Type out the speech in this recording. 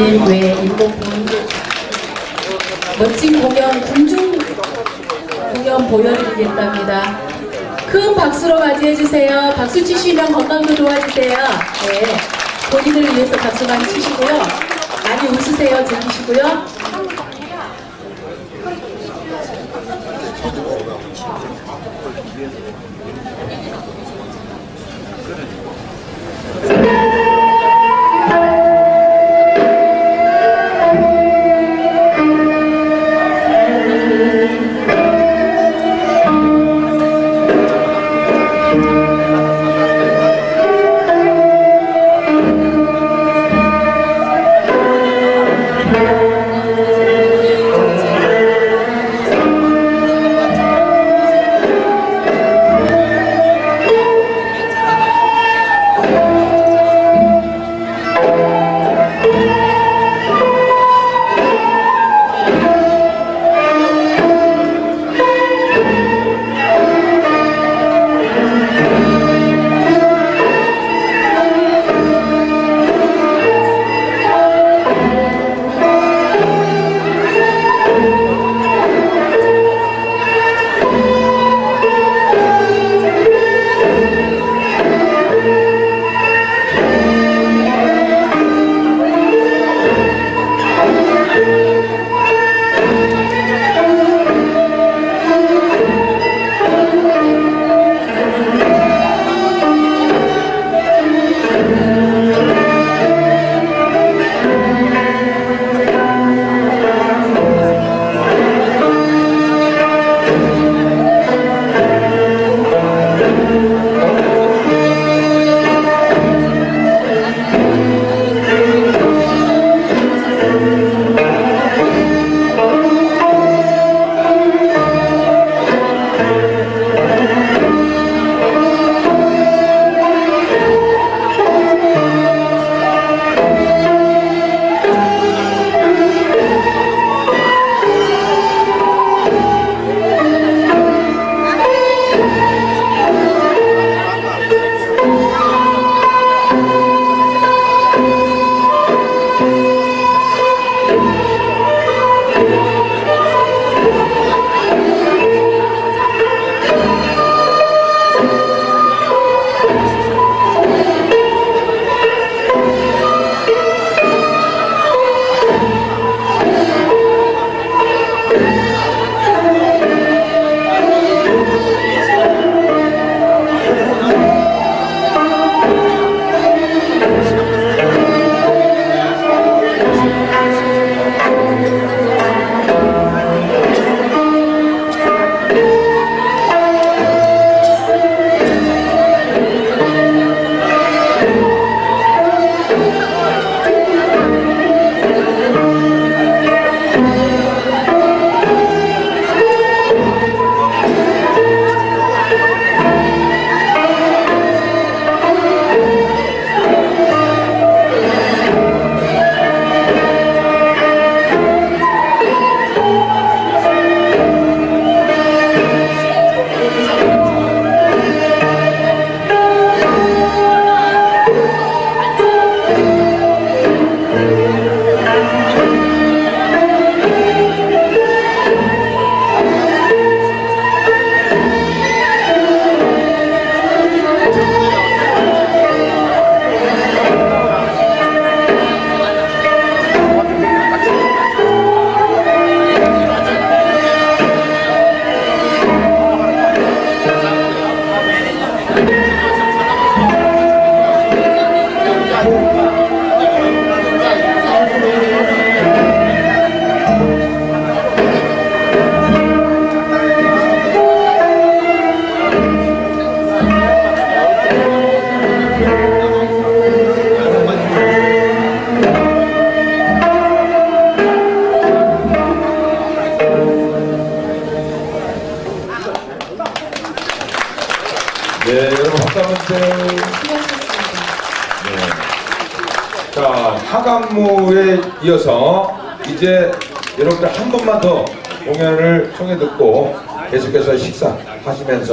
주신 외 일곱 분 멋진 공연 군중 공연 보여드리겠답니다. 큰 박수로 맞이해 주세요. 박수 치시면 건강도 도와주세요. 네, 본인을 위해서 박수 많이 치시고요. 많이 웃으세요. 즐기시고요. 네, 여러분 박수 한번 주세요. 네. 자, 하강무에 이어서 이제 여러분들 한 번만 더 공연을 청해 듣고 계속해서 식사하시면서